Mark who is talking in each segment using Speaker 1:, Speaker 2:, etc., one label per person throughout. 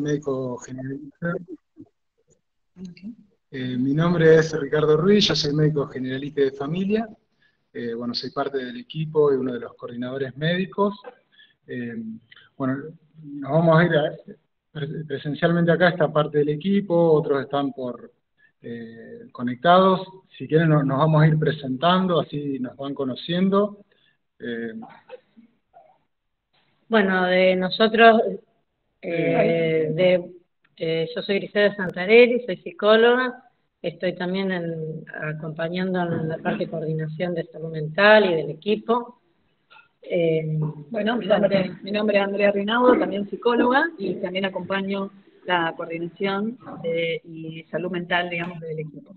Speaker 1: médico generalista. Eh, mi nombre es Ricardo Ruiz, yo soy médico generalista de familia. Eh, bueno, soy parte del equipo y uno de los coordinadores médicos. Eh, bueno, nos vamos a ir presencialmente acá, esta parte del equipo, otros están por conectados. Si quieren nos, vamos a ir presentando, así nos van conociendo.
Speaker 2: bueno, de nosotros eh, de, eh, yo soy Griselda Santarelli, soy psicóloga, estoy también acompañando en la parte de coordinación de salud mental y del equipo.
Speaker 3: Eh, bueno, mi nombre, mi nombre es Andrea Rinaudo, también psicóloga, y también acompaño la coordinación y salud mental, digamos, del equipo.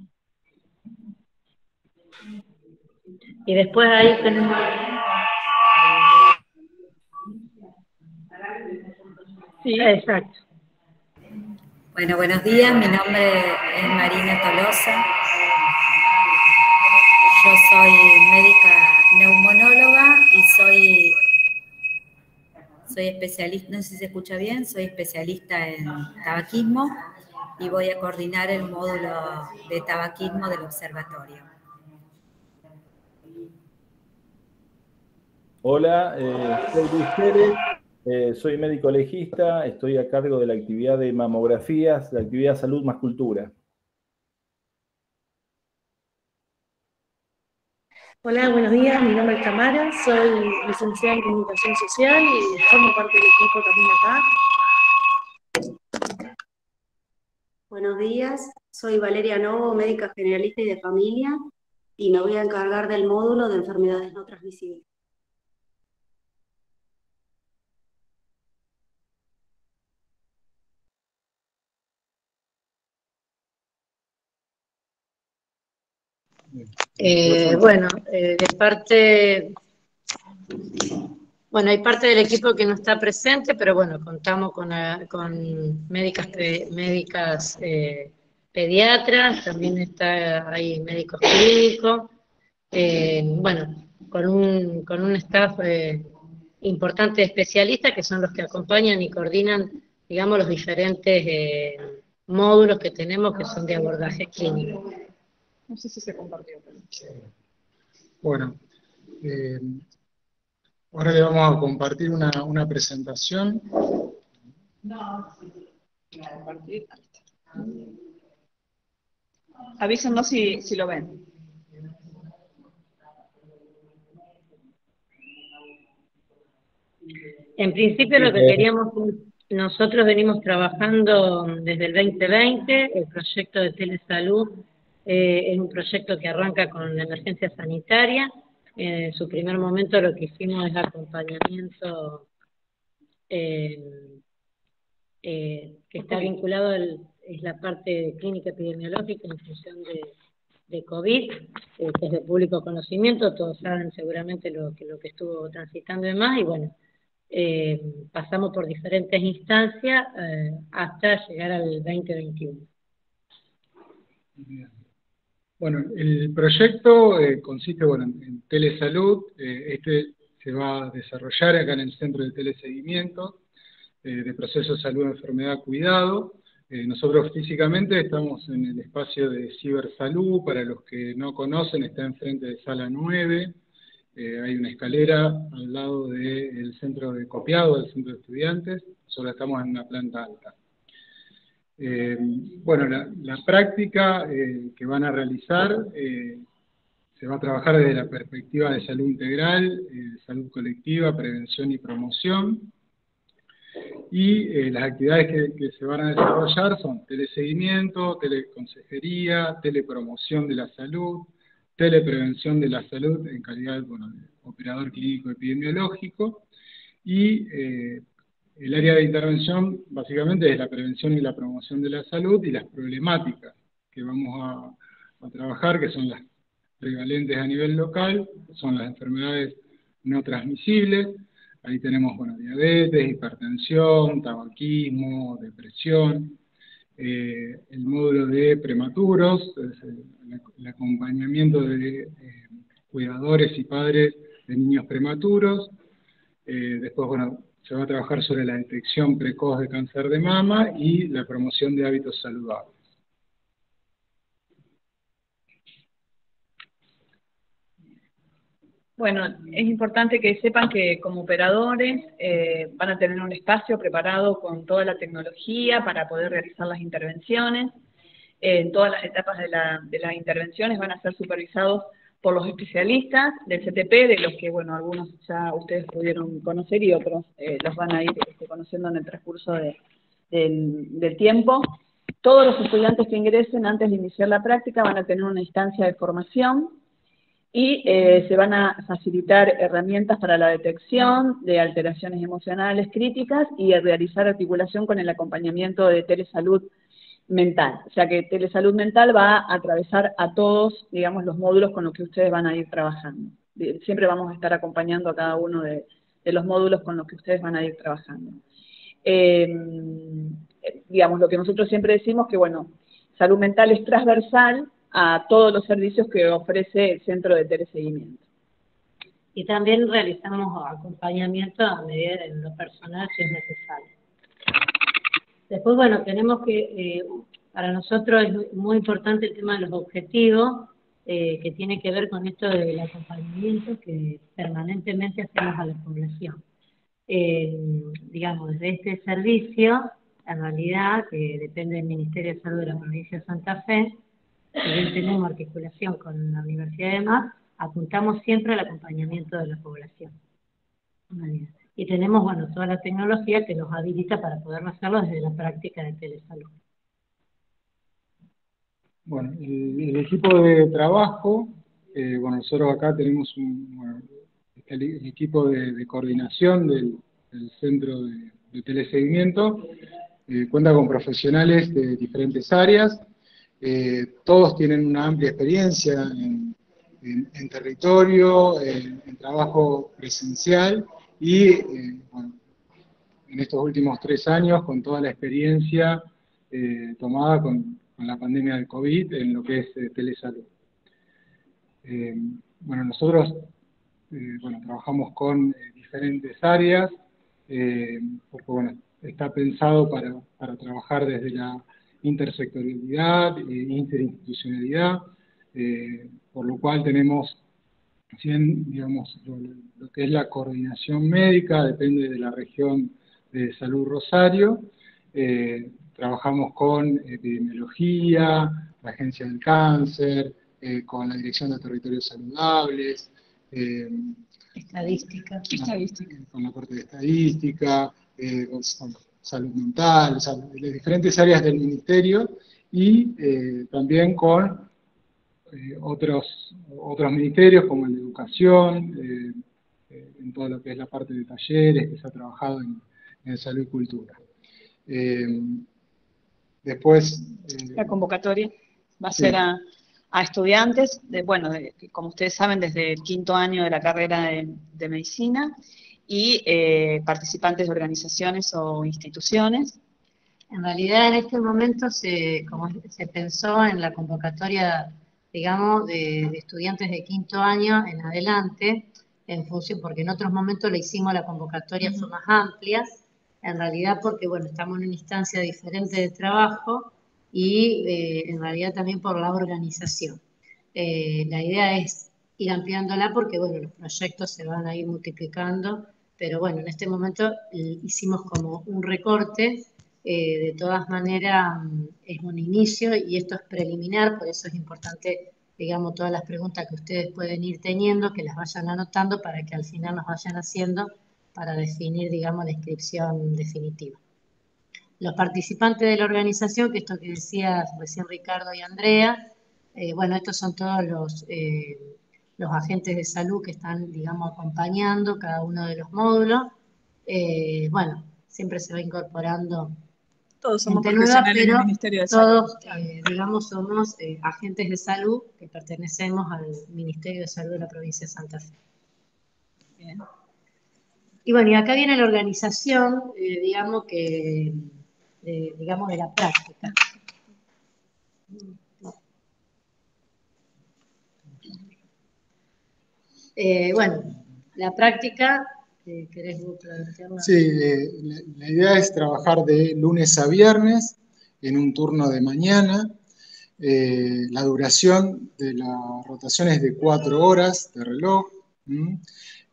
Speaker 2: Y después ahí tenemos... Sí, exacto.
Speaker 4: Bueno, buenos días, mi nombre es Marina Tolosa. Yo soy médica neumonóloga y soy, soy especialista, no sé si se escucha bien, soy especialista en tabaquismo y voy a coordinar el módulo de tabaquismo del observatorio.
Speaker 5: Hola, eh, soy Luis Pérez, eh, soy médico legista, estoy a cargo de la actividad de mamografías, la actividad salud más cultura.
Speaker 6: Hola, buenos días, mi nombre es Tamara, soy licenciada en comunicación social y formo parte del equipo también acá.
Speaker 7: Buenos días, soy Valeria Novo, médica generalista y de familia, y me voy a encargar del módulo de enfermedades no transmisibles.
Speaker 2: Eh, bueno, eh, de parte, bueno, hay parte del equipo que no está presente, pero bueno, contamos con, eh, con médicas, médicas pediatras, también está, hay médicos clínicos, bueno, con un, con un staff importante de especialistas que son los que acompañan y coordinan, digamos, los diferentes módulos que tenemos que son de abordaje clínico.
Speaker 3: No sé si se compartió.
Speaker 1: Bueno, eh, ahora le vamos a compartir una, una presentación. No,
Speaker 3: compartir. Avísenos si, si lo ven.
Speaker 2: En principio lo que queríamos, nosotros venimos trabajando desde el 2020, el proyecto de telesalud eh, es un proyecto que arranca con la emergencia sanitaria. en su primer momento lo que hicimos es acompañamiento eh, eh, que está vinculado al, es la parte clínica epidemiológica en función de, COVID, que es de público conocimiento, todos saben seguramente lo que, lo que estuvo transitando y demás, y bueno, pasamos por diferentes instancias hasta llegar al 2021.
Speaker 1: Bueno, el proyecto eh, consiste bueno, en, telesalud. Eh, este se va a desarrollar acá en el Centro de Teleseguimiento eh, de Proceso de Salud, Enfermedad, Cuidado. nosotros físicamente estamos en el espacio de cibersalud. Para los que no conocen, está enfrente de Sala 9. hay una escalera al lado del centro de copiado, del centro de estudiantes. Solo estamos en una planta alta. Eh, bueno, la, práctica eh, que van a realizar eh, se va a trabajar desde la perspectiva de salud integral, salud colectiva, prevención y promoción. Y las actividades que, se van a desarrollar son teleseguimiento, teleconsejería, telepromoción de la salud, teleprevención de la salud en calidad de operador clínico epidemiológico y el área de intervención básicamente es la prevención y la promoción de la salud y las problemáticas que vamos a, trabajar, que son las prevalentes a nivel local, son las enfermedades no transmisibles, ahí tenemos bueno, diabetes, hipertensión, tabaquismo, depresión, eh, el módulo de prematuros, el, acompañamiento de eh, cuidadores y padres de niños prematuros, eh, después, bueno, se va a trabajar sobre la detección precoz de cáncer de mama y la promoción de hábitos saludables.
Speaker 3: Bueno, es importante que sepan que como operadores eh, van a tener un espacio preparado con toda la tecnología para poder realizar las intervenciones. en todas las etapas de, las intervenciones van a ser supervisados por los especialistas del CTP, de los que, bueno, algunos ya ustedes pudieron conocer y otros eh, los van a ir este, conociendo en el transcurso del tiempo. Todos los estudiantes que ingresen antes de iniciar la práctica van a tener una instancia de formación y eh, se van a facilitar herramientas para la detección de alteraciones emocionales críticas y realizar articulación con el acompañamiento de telesalud mental. O sea que telesalud mental va a atravesar a todos, digamos, los módulos con los que ustedes van a ir trabajando. Siempre vamos a estar acompañando a cada uno de, los módulos con los que ustedes van a ir trabajando. Em, digamos, lo que nosotros siempre decimos que, bueno, salud mental es transversal a todos los servicios que ofrece el centro de teleseguimiento.
Speaker 2: Y también realizamos acompañamiento a medida de lo personal si es. Después, bueno, tenemos que, eh, para nosotros es muy importante el tema de los objetivos, eh, que tiene que ver con esto del acompañamiento que permanentemente hacemos a la población. Eh, digamos, desde este servicio, en realidad, que depende del Ministerio de Salud de la provincia de Santa Fe, si tenemos articulación con la Universidad de Mar, apuntamos siempre al acompañamiento de la población. Y tenemos, bueno, toda la tecnología que nos habilita para poder hacerlo desde la práctica de telesalud.
Speaker 1: Bueno, el, equipo de trabajo, eh, bueno, nosotros acá tenemos un, el, equipo de, coordinación del, centro de, teleseguimiento, eh, cuenta con profesionales de diferentes áreas, eh, todos tienen una amplia experiencia en, territorio, en, trabajo presencial y, eh, en estos últimos tres años con toda la experiencia eh, tomada con, la pandemia del COVID en lo que es telesalud. bueno, nosotros bueno, trabajamos con diferentes áreas, porque bueno, está pensado para, para trabajar desde la intersectorialidad, e interinstitucionalidad, eh, por lo cual tenemos, digamos, lo, que es la coordinación médica, depende de la región de salud Rosario, eh, trabajamos con epidemiología, la Agencia del Cáncer, con la Dirección de Territorios Saludables,
Speaker 2: estadística.
Speaker 1: con la Corte de Estadística, con, salud mental, de diferentes áreas del ministerio y eh, también con eh, otros, otros ministerios como el de educación, eh, en todo lo que es la parte de talleres que se ha trabajado en, salud y cultura. después...
Speaker 3: la convocatoria va a ser a, estudiantes, de, bueno, como ustedes saben, desde el quinto año de la carrera de, de medicina, y eh, participantes de organizaciones o instituciones.
Speaker 2: En realidad en este momento se, como se pensó en la convocatoria, digamos, de, estudiantes de quinto año en adelante, en función, porque en otros momentos le hicimos la convocatoria son más amplias, en realidad porque, bueno, estamos en una instancia diferente de trabajo y eh, en realidad también por la organización. Eh, la idea es ir ampliándola porque, bueno, los proyectos se van a ir multiplicando pero bueno, en este momento eh, hicimos como un recorte, eh, de todas maneras mm, es un inicio y esto es preliminar, por eso es importante, digamos, todas las preguntas que ustedes pueden ir teniendo, que las vayan anotando para que al final nos vayan haciendo para definir, digamos, la inscripción definitiva. Los participantes de la organización, que esto que decía recién Ricardo y Andrea, eh, bueno, estos son todos los los agentes de salud que están, digamos, acompañando cada uno de los módulos. Eh, bueno, siempre se va incorporando.
Speaker 3: Todos somos profesionales del Ministerio de
Speaker 2: Salud. Todos, eh, digamos, somos eh, agentes de salud que pertenecemos al Ministerio de Salud de la provincia de Santa Fe. Bien. Y bueno, y acá viene la organización, digamos, que, digamos, de la práctica. Eh, bueno, la práctica
Speaker 1: Sí, eh, la, idea es trabajar de lunes a viernes en un turno de mañana. Eh, la duración de la rotación es de cuatro horas de reloj.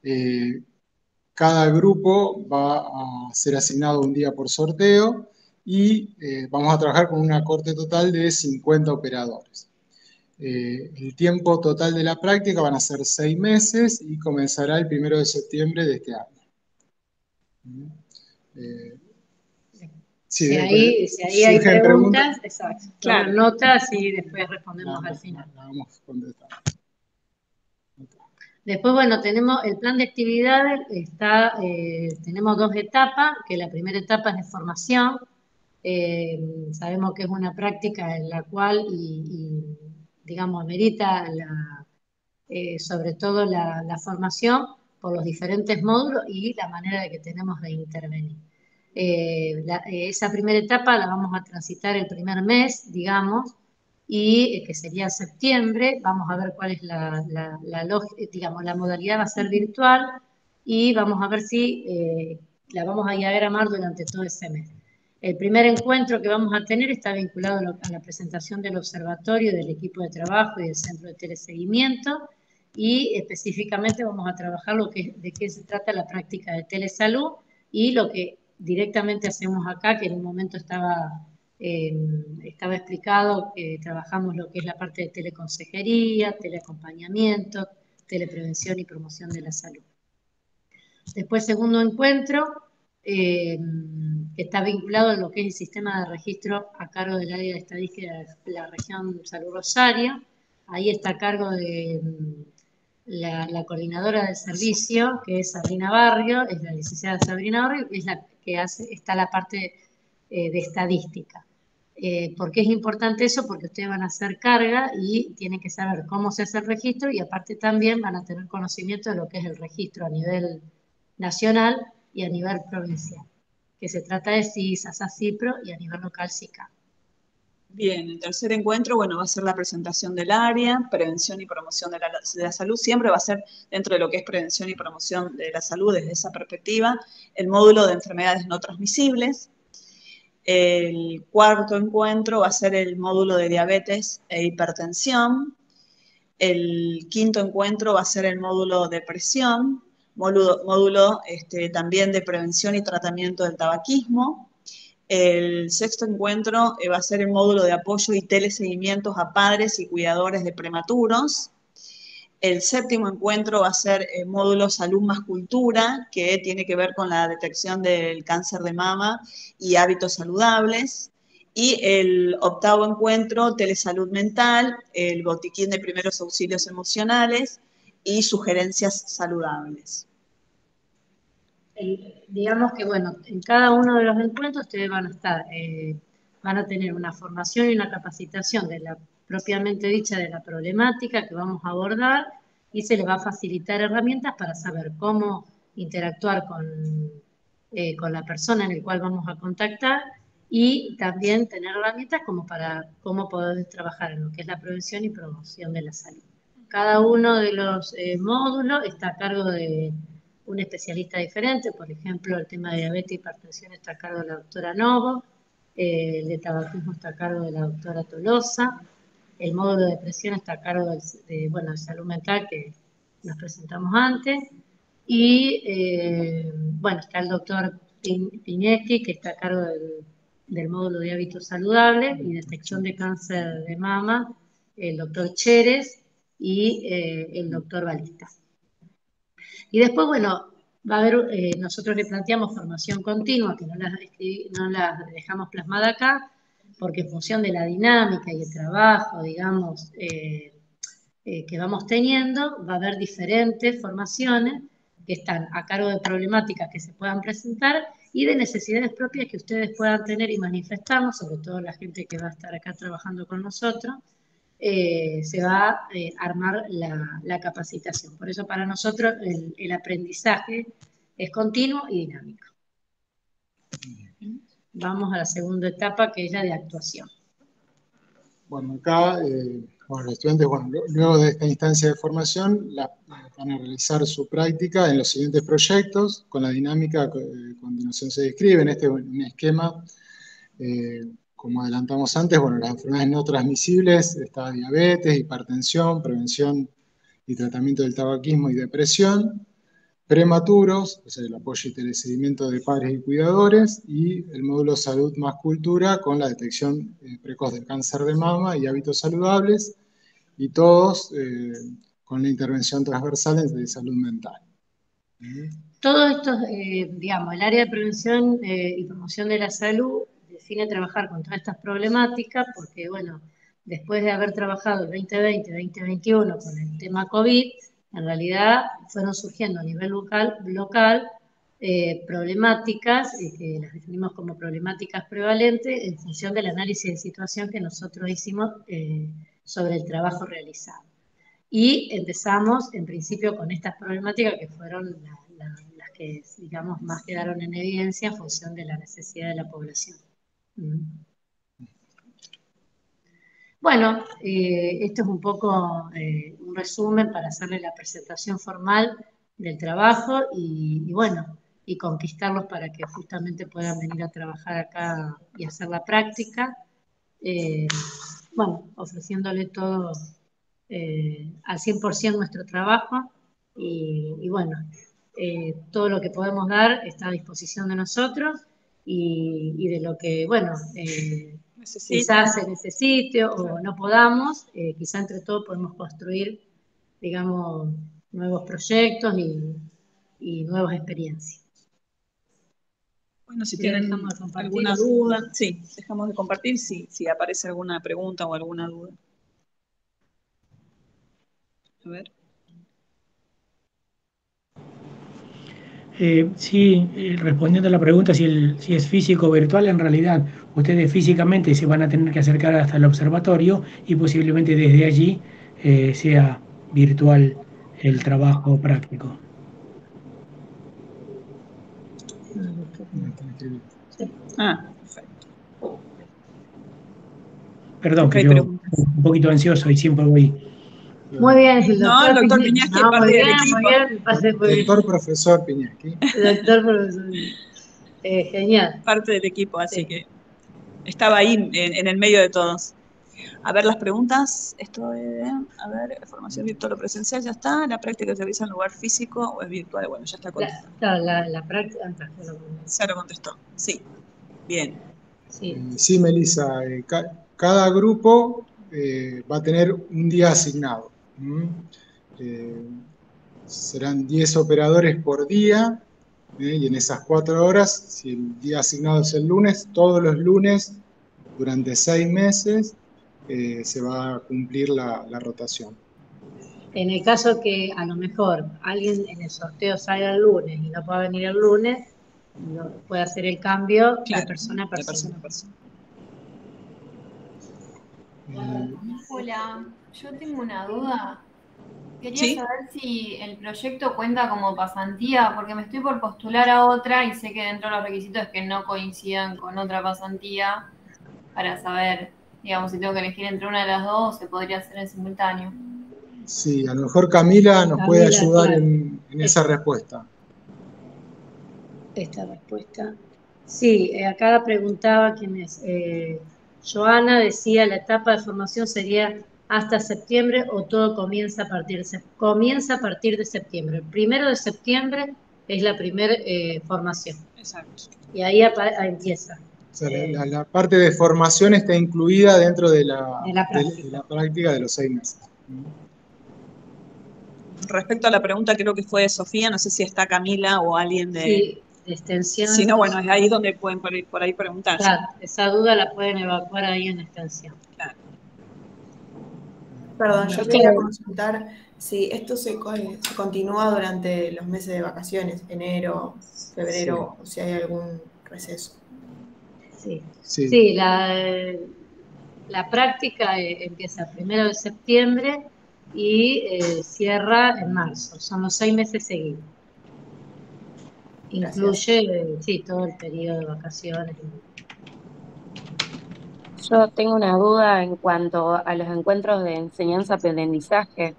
Speaker 1: Eh, cada grupo va a ser asignado un día por sorteo y vamos a trabajar con una corte total de 50 operadores. El tiempo total de la práctica van a ser seis meses y comenzará el primero de septiembre de este año.
Speaker 2: si, ahí, hay preguntas, exacto. Claro, notas y después respondemos al final. Después, bueno, tenemos el plan de actividades, está, eh, tenemos dos etapas, que la primera etapa es de formación, eh, sabemos que es una práctica en la cual, y, digamos, amerita la, eh, sobre todo la, la formación por los diferentes módulos y la manera de que tenemos de intervenir. Eh, eh, esa primera etapa la vamos a transitar el primer mes, digamos, y que sería septiembre. Vamos a ver cuál es la, digamos, la modalidad va a ser virtual y vamos a ver si la vamos a diagramar durante todo ese mes. El primer encuentro que vamos a tener está vinculado a la presentación del observatorio, del equipo de trabajo y del centro de teleseguimiento y específicamente vamos a trabajar lo que, de qué se trata la práctica de telesalud y lo que directamente hacemos acá, que en un momento estaba, em, estaba explicado, que trabajamos lo que es la parte de teleconsejería, teleacompañamiento, teleprevención y promoción de la salud. Después, segundo encuentro, em, que está vinculado a lo que es el sistema de registro a cargo del área de estadística de la región Salud Rosario. Ahí está a cargo de la, coordinadora del servicio, que es Sabrina Barrio, es la licenciada Sabrina Barrio, es la que hace, está la parte eh, de estadística. Eh, ¿Por qué es importante eso? Porque ustedes van a hacer carga y tienen que saber cómo se hace el registro y aparte también van a tener conocimiento de lo que es el registro a nivel nacional y a nivel provincial, que se trata de CIS, ASA-CIPRO y a nivel local SICA.
Speaker 3: Bien, el tercer encuentro, bueno, va a ser la presentación del área, prevención y promoción de la, salud. Siempre va a ser dentro de lo que es prevención y promoción de la salud desde esa perspectiva, el módulo de enfermedades no transmisibles. El cuarto encuentro va a ser el módulo de diabetes e hipertensión. El quinto encuentro va a ser el módulo de presión, módulo, este, también de prevención y tratamiento del tabaquismo. El sexto encuentro eh, va a ser el módulo de apoyo y teleseguimientos a padres y cuidadores de prematuros. El séptimo encuentro va a ser el módulo Salud más Cultura, que tiene que ver con la detección del cáncer de mama y hábitos saludables. Y el octavo encuentro, Telesalud Mental, el botiquín de primeros auxilios emocionales y sugerencias saludables
Speaker 2: digamos que, bueno, en cada uno de los encuentros ustedes van a estar, eh, van a tener una formación y una capacitación de la propiamente dicha de la problemática que vamos a abordar y se les va a facilitar herramientas para saber cómo interactuar con, eh, con la persona en el cual vamos a contactar y también tener herramientas como para cómo poder trabajar en lo que es la prevención y promoción de la salud. Cada uno de los eh, módulos está a cargo de un especialista diferente, por ejemplo, el tema de diabetes y hipertensión está a cargo de la doctora Novo, eh, el de tabaquismo está a cargo de la doctora Tolosa, el módulo de depresión está a cargo de, bueno, salud mental que nos presentamos antes, y eh, bueno, está el doctor Pinetti, que está a cargo del, módulo de hábitos saludables y detección de cáncer de mama, el doctor Cheres y eh, el doctor Balista. Y después, bueno, va a haber, eh, nosotros le planteamos formación continua, que no la, no la dejamos plasmada acá, porque en función de la dinámica y el trabajo, digamos, eh, eh, que vamos teniendo, va a haber diferentes formaciones que están a cargo de problemáticas que se puedan presentar y de necesidades propias que ustedes puedan tener y manifestarnos, sobre todo la gente que va a estar acá trabajando con nosotros, eh, se va a eh, armar la, capacitación. Por eso para nosotros el, aprendizaje es continuo y dinámico. Vamos a la segunda etapa, que es la de actuación.
Speaker 1: bueno, acá bueno, los estudiantes, bueno, luego de esta instancia de formación, van a realizar su práctica en los siguientes proyectos, con la dinámica que a continuación se describe en este un esquema. Como adelantamos antes, bueno, las enfermedades no transmisibles, está diabetes, hipertensión, prevención y tratamiento del tabaquismo y depresión, prematuros, o sea, el apoyo y teleseguimiento de padres y cuidadores, y el módulo salud más cultura con la detección eh, precoz del cáncer de mama y hábitos saludables, y todos eh, con la intervención transversal de salud mental.
Speaker 2: Todo esto, eh, digamos, el área de prevención eh, y promoción de la salud define trabajar con todas estas problemáticas porque, bueno, después de haber trabajado el 2020, 2021 con el tema COVID, en realidad fueron surgiendo a nivel local, local problemáticas, que las definimos como problemáticas prevalentes en función del análisis de situación que nosotros hicimos sobre el trabajo realizado. Y empezamos, en principio, con estas problemáticas que fueron las que, digamos, más quedaron en evidencia en función de la necesidad de la población. Bueno, eh, esto es un poco eh, un resumen para hacerle la presentación formal del trabajo y, bueno, y conquistarlos para que justamente puedan venir a trabajar acá y hacer la práctica. Eh, bueno, ofreciéndole todo eh, al 100% nuestro trabajo y, bueno, todo lo que podemos dar está a disposición de nosotros y, de lo que, bueno, eh, quizás se necesite o no podamos, quizás entre todos podemos construir, digamos, nuevos proyectos y, y nuevas experiencias.
Speaker 3: Bueno, si tienen alguna duda, sí, dejamos de compartir si, si aparece alguna pregunta o alguna duda. A ver.
Speaker 8: Eh, sí, eh, respondiendo a la pregunta si, si es físico o virtual, en realidad ustedes físicamente se van a tener que acercar hasta el observatorio y posiblemente desde allí eh, sea virtual el trabajo práctico. Ah, perfecto. Perdón, que yo un poquito ansioso y siempre voy.
Speaker 2: Muy bien, el
Speaker 3: doctor, no, el doctor Piñasqui, no, muy bien, muy
Speaker 1: bien, Doctor profesor Piñasqui.
Speaker 2: Doctor profesor. Eh, genial.
Speaker 3: Parte del equipo, así que estaba ahí en, en el medio de todos. A ver las preguntas. Esto es, a ver, formación virtual o presencial, ya está. La práctica se realiza en lugar físico o es virtual. Bueno, ya está
Speaker 2: contestado. La, la, la práctica.
Speaker 3: Se lo contestó. Sí. Bien.
Speaker 1: Sí, eh, sí Melissa. Eh, cada grupo eh, va a tener un día asignado. Serán 10 operadores por día. y en esas cuatro horas, si el día asignado es el lunes, todos los lunes durante seis meses eh, se va a cumplir la, rotación.
Speaker 2: En el caso que a lo mejor alguien en el sorteo salga el lunes y no pueda venir el lunes, puede hacer el cambio de persona a persona.
Speaker 9: Hola, yo tengo una duda. Quería saber si el proyecto cuenta como pasantía, porque me estoy por postular a otra y sé que dentro de los requisitos es que no coincidan con otra pasantía para saber digamos, si tengo que elegir entre una de las dos, se podría hacer en simultáneo.
Speaker 1: Sí, a lo mejor Camila nos puede ayudar en, esa respuesta.
Speaker 2: Esta respuesta. Sí, eh, acá preguntaba quién es. Eh, Joana decía la etapa de formación sería hasta septiembre o todo comienza a partir de comienza a partir de septiembre. El primero de septiembre es la primera eh, formación. Exacto. Y ahí empieza
Speaker 1: la, parte de formación está incluida dentro de la, práctica. De, los seis meses.
Speaker 3: Respecto a la pregunta, creo que fue de Sofía, no sé si está Camila o alguien de,
Speaker 2: sí, de extensión.
Speaker 3: Si no, bueno, es ahí donde pueden por ahí, preguntar.
Speaker 2: Claro, esa duda la pueden evacuar ahí en extensión. Claro.
Speaker 10: Perdón, yo quería consultar si esto se, se, continúa durante los meses de vacaciones, enero, febrero, o si hay algún receso.
Speaker 2: Sí, la, práctica eh, empieza el primero de septiembre y eh, cierra en marzo. Son los seis meses seguidos. Incluye, sí, todo el periodo de vacaciones.
Speaker 11: Yo tengo una duda en cuanto a los encuentros de enseñanza-aprendizaje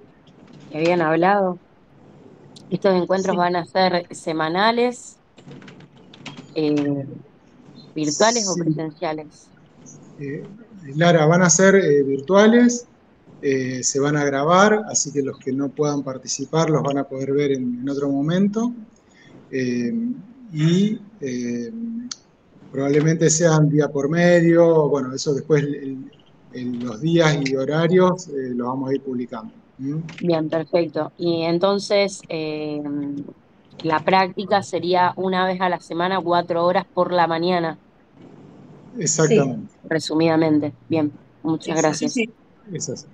Speaker 11: que habían hablado. ¿Estos encuentros van a ser semanales, eh, virtuales o presenciales?
Speaker 1: Eh, Lara, van a ser eh, virtuales, eh, se van a grabar, así que los que no puedan participar los van a poder ver en, en otro momento. Eh, y eh, probablemente sean día por medio, bueno, eso después el- el- los días y horarios eh, los vamos a ir publicando. ¿Mm?
Speaker 11: Bien, perfecto. Y entonces, eh, la práctica sería una vez a la semana, cuatro horas por la mañana,
Speaker 1: Exactamente.
Speaker 11: resumidamente. Bien, muchas gracias.
Speaker 1: Es así.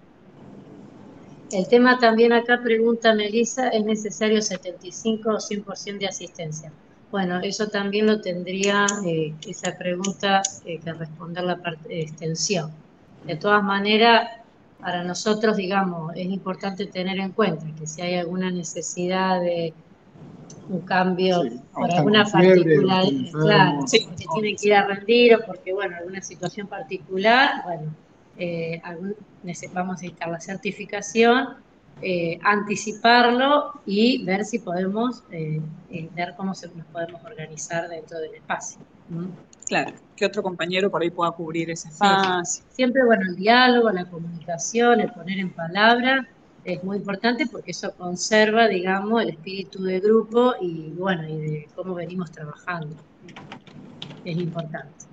Speaker 2: El tema también acá pregunta Melissa, ¿es necesario 75 o 100% de asistencia? Bueno, eso también lo tendría eh, esa pregunta eh, que responder la parte de extensión. De todas maneras, para nosotros, digamos, es importante tener en cuenta que si hay alguna necesidad de un cambio
Speaker 1: Sí,
Speaker 2: por alguna
Speaker 1: con fiebre,
Speaker 2: particular,
Speaker 1: están enfermos.
Speaker 2: claro, porque tienen que ir a rendir o porque, bueno, alguna situación particular, bueno, eh, algún- vamos a necesitar la certificación, eh, anticiparlo y ver si podemos, eh, eh, ver cómo se, nos podemos organizar dentro del espacio. ¿Mm?
Speaker 12: Claro, que otro compañero por ahí pueda cubrir ese espacio.
Speaker 2: Siempre, bueno, el diálogo, la comunicación, el poner en palabra es muy importante porque eso conserva, digamos, el espíritu de grupo y, bueno, y de cómo venimos trabajando. Es importante.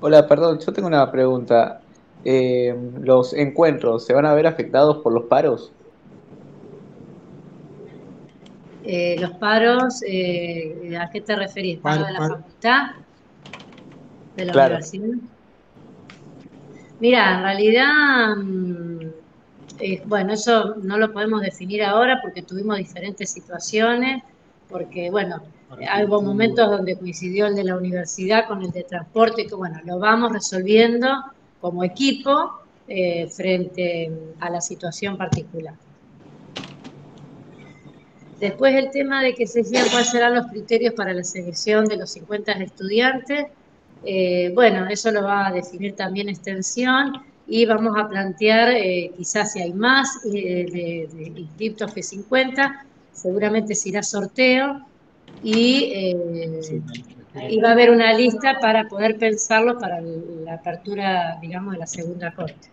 Speaker 13: Hola, perdón, yo tengo una pregunta. Eh, ¿los encuentros se van a ver afectados por los paros?
Speaker 2: Eh, los paros, eh, ¿a qué te referís? ¿Paro
Speaker 1: Paro,
Speaker 2: de la
Speaker 1: paro.
Speaker 2: facultad? ¿De la
Speaker 13: Claro.
Speaker 2: universidad? Mira, en realidad, mm, eh, bueno, eso no lo podemos definir ahora porque tuvimos diferentes situaciones, porque, bueno, eh, hubo momentos donde coincidió el de la universidad con el de transporte, que, bueno, lo vamos resolviendo como equipo eh, frente a la situación particular. Después el tema de que se decían cuáles serán los criterios para la selección de los 50 estudiantes. Eh, bueno, eso lo va a definir también extensión y vamos a plantear eh, quizás si hay más de, inscriptos que 50, seguramente se irá sorteo y, y va a haber una lista para poder pensarlo para la apertura, digamos, de la segunda corte.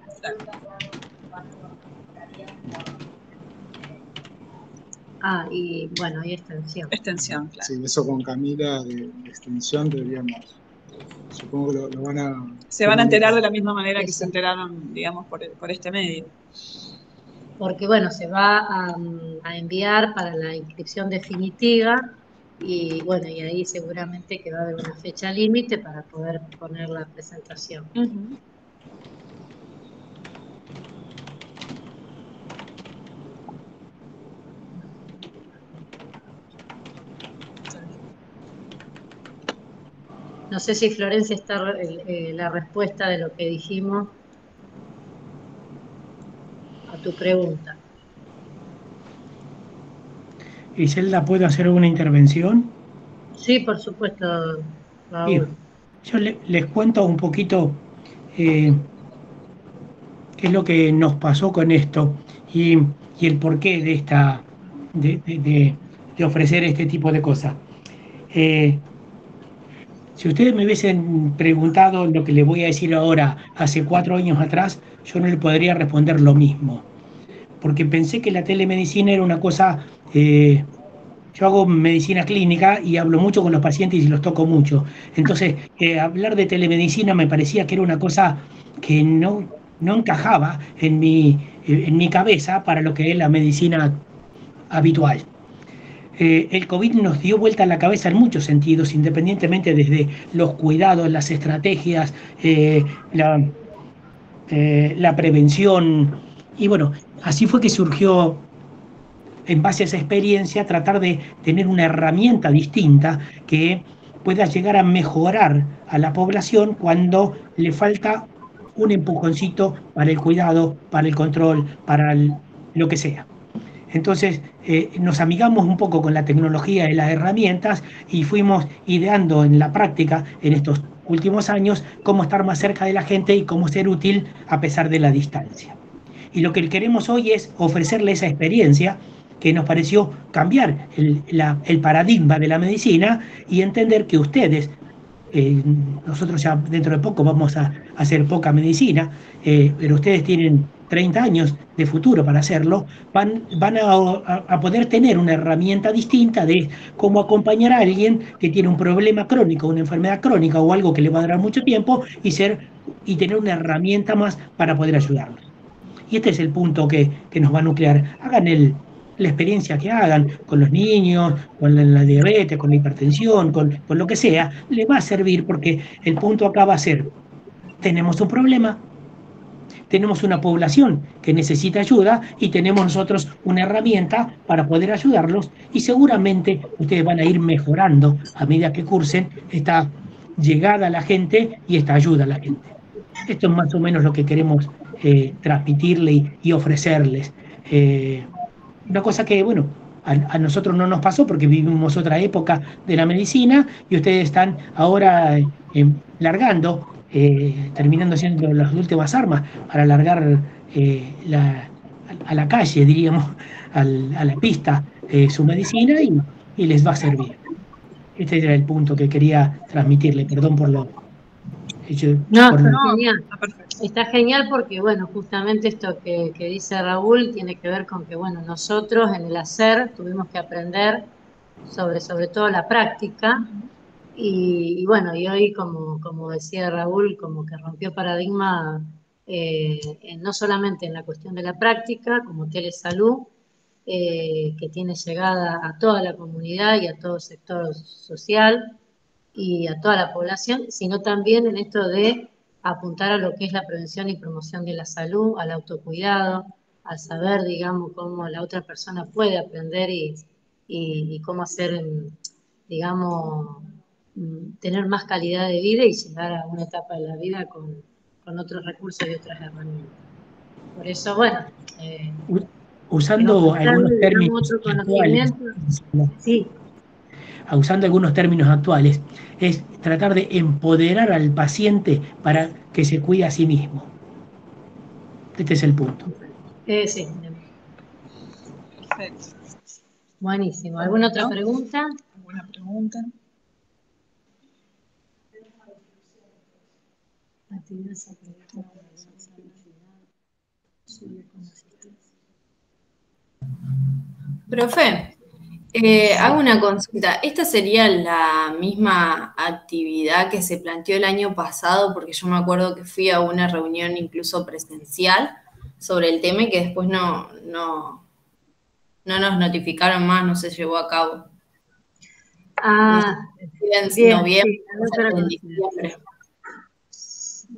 Speaker 2: Ah, y bueno, y extensión.
Speaker 12: Extensión, claro.
Speaker 1: Sí, eso con Camila de, extensión deberíamos, supongo que lo, lo van a...
Speaker 12: Se van a enterar de la misma manera que se enteraron, digamos, por, por este medio.
Speaker 2: porque bueno, se va a, a enviar para la inscripción definitiva y bueno, y ahí seguramente que va a haber una fecha límite para poder poner la presentación. No sé si Florencia está eh, eh, la respuesta de lo que dijimos a tu pregunta.
Speaker 8: Iselda, ¿puedo hacer alguna intervención?
Speaker 2: Sí, por supuesto.
Speaker 8: Bien. Yo le- les cuento un poquito eh, qué es lo que nos pasó con esto y, y el porqué de esta de, de- de- de ofrecer este tipo de cosas. Eh, si ustedes me hubiesen preguntado lo que les voy a decir ahora hace cuatro años atrás, yo no le podría responder lo mismo. Porque pensé que la telemedicina era una cosa eh, yo hago medicina clínica y hablo mucho con los pacientes y los toco mucho. Entonces, eh, hablar de telemedicina me parecía que era una cosa que no, no encajaba en mi, eh, en mi cabeza para lo que es la medicina habitual. El COVID nos dio vuelta la cabeza en muchos sentidos, independientemente desde los cuidados, las estrategias, la, la prevención. Y bueno, así fue que surgió en base a esa experiencia, tratar de tener una herramienta distinta que pueda llegar a mejorar a la población cuando le falta un empujoncito para el cuidado, para el control, para lo que sea. Entonces eh, nos amigamos un poco con la tecnología y las herramientas y fuimos ideando en la práctica, en estos últimos años, cómo estar más cerca de la gente y cómo ser útil a pesar de la distancia. Y lo que queremos hoy es ofrecerle esa experiencia que nos pareció cambiar el, paradigma de la medicina y entender que ustedes, eh, nosotros ya dentro de poco vamos a, hacer poca medicina, eh, pero ustedes tienen 30 años de futuro para hacerlo, van, van a, a, poder tener una herramienta distinta de cómo acompañar a alguien que tiene un problema crónico, una enfermedad crónica o algo que le va a durar mucho tiempo y, ser, y tener una herramienta más para poder ayudarlos. Y este es el punto que, que nos va a nuclear. Hagan el, la experiencia que hagan con los niños, con la, diabetes, con la hipertensión, con, con, lo que sea, le va a servir porque el punto acá va a ser, tenemos un problema, tenemos una población que necesita ayuda y tenemos nosotros una herramienta para poder ayudarlos y seguramente ustedes van a ir mejorando a medida que cursen esta llegada a la gente y esta ayuda a la gente. Esto es más o menos lo que queremos eh, transmitirle y, ofrecerles. Eh, una cosa que, bueno, a, nosotros no nos pasó porque vivimos otra época de la medicina y ustedes están ahora eh, largando, eh, terminando siendo las últimas armas para alargar eh, a la calle, diríamos, a la pista su medicina y, y, les va a servir. Este era el punto que quería transmitirle, perdón por lo...
Speaker 2: No, no, genial. Está genial porque, bueno, justamente esto que, dice Raúl tiene que ver con que, bueno, nosotros en el hacer tuvimos que aprender sobre, sobre todo la práctica. Y, bueno, y hoy, como, como decía Raúl, como que rompió paradigma eh, no solamente en la cuestión de la práctica, como telesalud, eh, que tiene llegada a toda la comunidad y a todo sector social y a toda la población, sino también en esto de apuntar a lo que es la prevención y promoción de la salud, al autocuidado, al saber, digamos, cómo la otra persona puede aprender y, y, cómo hacer, digamos, mm, tener más calidad de vida y llegar a una etapa de la vida con, con otros recursos y otras herramientas. Por eso, bueno.
Speaker 8: Eh, Usando algunos términos. Actuales, sí. Usando algunos términos actuales, es tratar de empoderar al paciente para que se cuide a sí mismo. Este es el punto.
Speaker 2: Eh, sí. Perfecto. Buenísimo. ¿Alguna otra pregunta?
Speaker 12: ¿Alguna pregunta?
Speaker 11: Profe, eh, hago una consulta. ¿Esta sería la misma actividad que se planteó el año pasado? Porque yo me acuerdo que fui a una reunión incluso presencial sobre el tema y que después no, no, no nos notificaron más, no se llevó a cabo.
Speaker 2: Ah,
Speaker 1: en noviembre, en diciembre.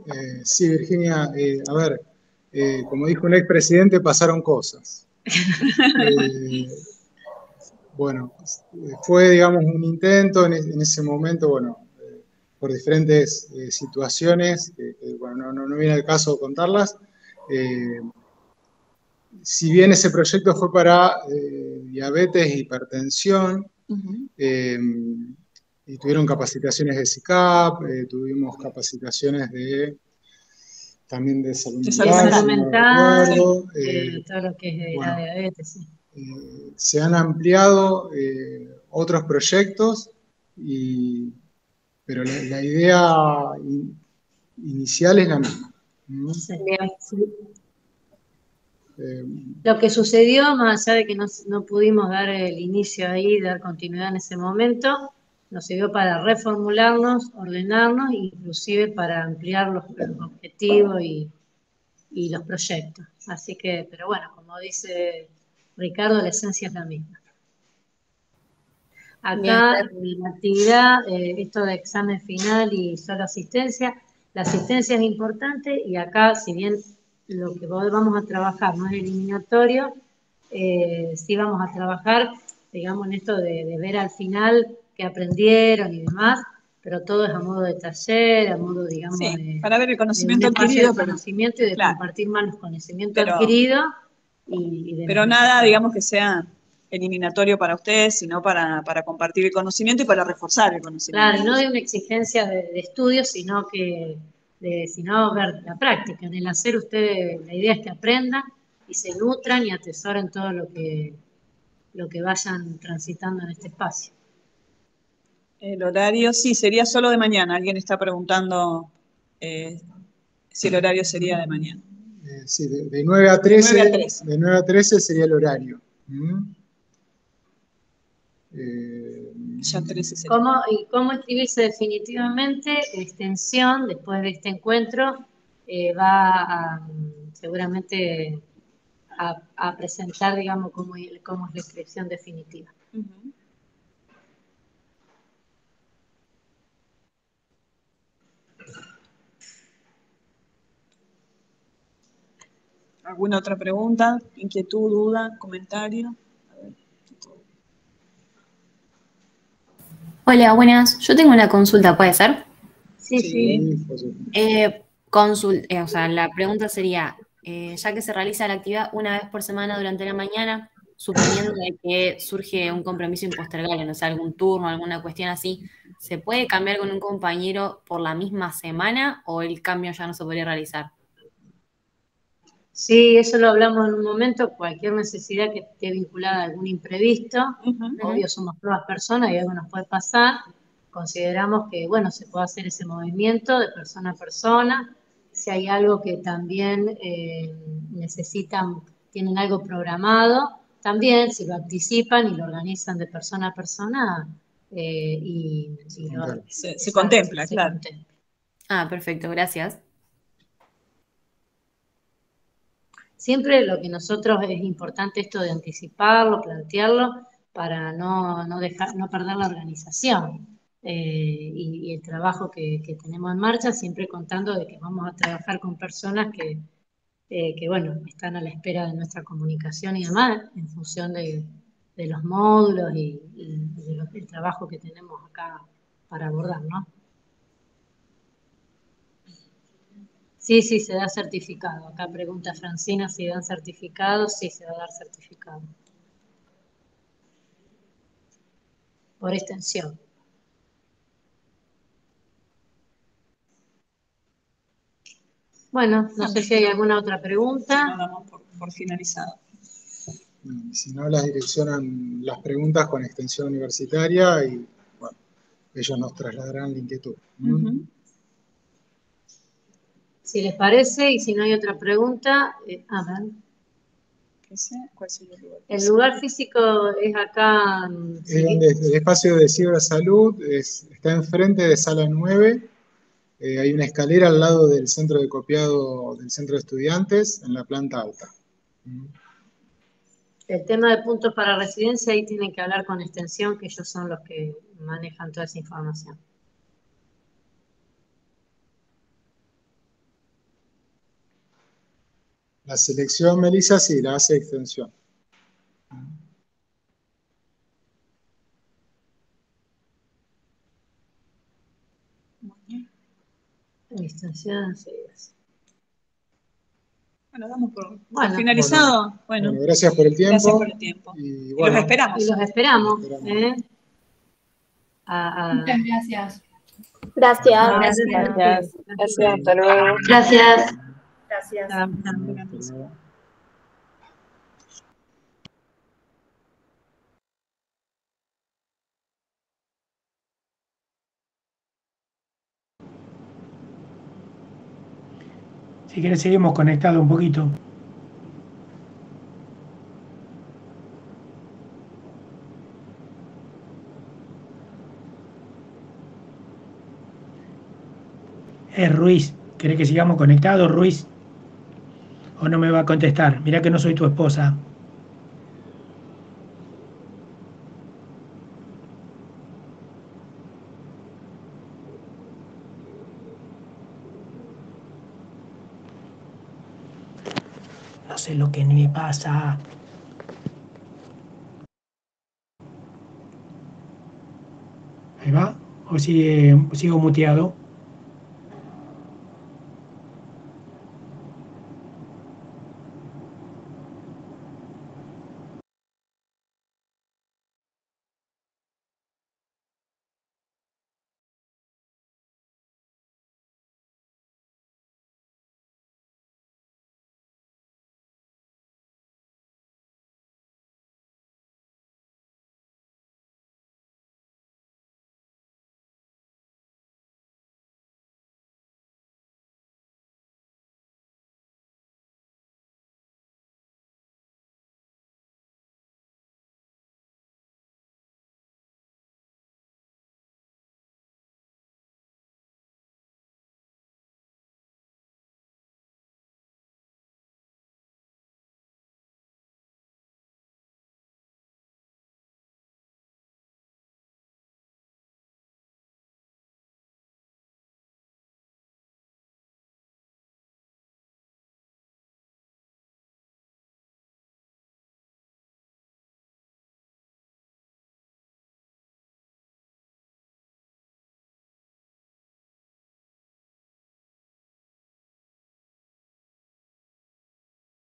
Speaker 1: Eh, sí, Virginia, eh, a ver, como dijo un expresidente, pasaron cosas. bueno, fue, digamos, un intento en, ese momento, bueno, eh, por diferentes eh, situaciones, que, bueno, no, viene al caso contarlas. Eh, si bien ese proyecto fue para diabetes e hipertensión, y tuvieron capacitaciones de SICAP, tuvimos capacitaciones de también de salud mental,
Speaker 2: todo lo que es de la diabetes, sí
Speaker 1: se han ampliado eh, otros proyectos, pero la, idea inicial es la misma.
Speaker 2: Eh, Lo que sucedió, más allá de que no, pudimos dar el inicio ahí, dar continuidad en ese momento, nos sirvió para reformularnos, ordenarnos, inclusive para ampliar los, objetivos y, y, los proyectos. Así que, pero bueno, como dice Ricardo, la esencia es la misma. Acá en la actividad, eh, esto de examen final y solo asistencia, la asistencia es importante y acá, si bien lo que vamos a trabajar no es eliminatorio, eh, sí vamos a trabajar, digamos, en esto de, ver al final qué aprendieron y demás, pero todo es a modo de taller, a modo, digamos, de,
Speaker 12: para ver el conocimiento adquirido.
Speaker 2: conocimiento y de compartir más los conocimientos adquiridos
Speaker 12: pero nada, digamos, que sea
Speaker 3: eliminatorio para ustedes, sino para, para compartir el conocimiento y para reforzar el conocimiento.
Speaker 2: Claro, no de una exigencia de, de estudio, sino que de, sino ver la práctica. En el hacer ustedes, la idea es que aprendan y se nutran y atesoren todo lo que, lo que vayan transitando en este espacio.
Speaker 3: El horario, sí, sería solo de mañana. Alguien está preguntando eh, si el horario sería de mañana.
Speaker 1: Eh, sí, de, de 9 a 13,
Speaker 3: De 9 a 13.
Speaker 1: de 9 a 13 sería el horario. ¿Mm? Eh,
Speaker 3: Ya 13 sería.
Speaker 2: ¿Cómo, ¿Y cómo inscribirse definitivamente? Extensión, después de este encuentro, eh, va a, seguramente a, a presentar, digamos, cómo, cómo es la inscripción definitiva.
Speaker 3: Ujú. ¿Alguna otra pregunta, inquietud, duda, comentario?
Speaker 11: Hola, buenas. Yo tengo una consulta, ¿puede ser?
Speaker 2: Sí,
Speaker 1: sí.
Speaker 11: Eh, consul- eh, o sea, la pregunta sería, eh, ya que se realiza la actividad una vez por semana durante la mañana, suponiendo de que surge un compromiso impostergable, no sé, algún turno, alguna cuestión así, ¿se puede cambiar con un compañero por la misma semana o el cambio ya no se podría realizar?
Speaker 2: Sí, eso lo hablamos en un momento, cualquier necesidad que esté vinculada a algún imprevisto, obvio somos todas personas y algo nos puede pasar, consideramos que, bueno, se puede hacer ese movimiento de persona a persona, si hay algo que también eh, necesitan, tienen algo programado, también si lo anticipan y lo organizan de persona a persona, eh, y, y lo-
Speaker 3: Se, se contempla,
Speaker 2: se
Speaker 3: claro.
Speaker 2: contempla.
Speaker 11: Ah, perfecto, gracias.
Speaker 2: Siempre lo que nosotros es importante esto de anticiparlo, plantearlo, para no, no dejar, no perder la organización eh, y, y el trabajo que, tenemos en marcha, siempre contando de que vamos a trabajar con personas que, eh, que bueno, están a la espera de nuestra comunicación y demás, en función de, de los módulos y, y lo- del trabajo que tenemos acá para abordar, ¿no? Sí, sí, se da certificado. Acá pregunta Francina si dan certificado. Sí, se va a dar certificado. Por extensión. Bueno, no sé si hay alguna otra pregunta.
Speaker 3: damos por, por finalizado.
Speaker 1: Y Si no, las direccionan las preguntas con extensión universitaria y bueno, ellos nos trasladarán la inquietud. ¿Mm?
Speaker 2: Si les parece, y si no hay otra pregunta, eh, a ver.
Speaker 3: ¿Qué sé? ¿Cuál sería el lugar?
Speaker 2: El lugar físico es acá. mm,
Speaker 1: Es donde el espacio de cibersalud es- está enfrente de sala 9. Eh, hay una escalera al lado del centro de copiado del centro de estudiantes en la planta alta.
Speaker 2: El tema de puntos para residencia, ahí tienen que hablar con extensión, que ellos son los que manejan toda esa información.
Speaker 1: La selección, Melissa, sí, la hace extensión.
Speaker 2: Extensión, sí.
Speaker 3: Bueno, damos por, por
Speaker 2: Bueno.
Speaker 3: finalizado. Bueno,
Speaker 1: Bueno, gracias por el tiempo.
Speaker 3: Gracias por el tiempo.
Speaker 1: Y
Speaker 3: Y
Speaker 1: bueno,
Speaker 3: los esperamos.
Speaker 2: Y los esperamos.
Speaker 1: Los esperamos.
Speaker 2: ¿eh? A- a-
Speaker 14: Muchas gracias.
Speaker 7: Gracias.
Speaker 9: Gracias. Gracias, hasta luego.
Speaker 2: Gracias.
Speaker 15: Gracias.
Speaker 8: Si quieres seguimos conectados un poquito. Es Ruiz. ¿Querés que sigamos conectados, Ruiz? ¿O no me va a contestar? Mirá que no soy tu esposa. No sé lo que me pasa. Ahí va. O sigue, sigo muteado.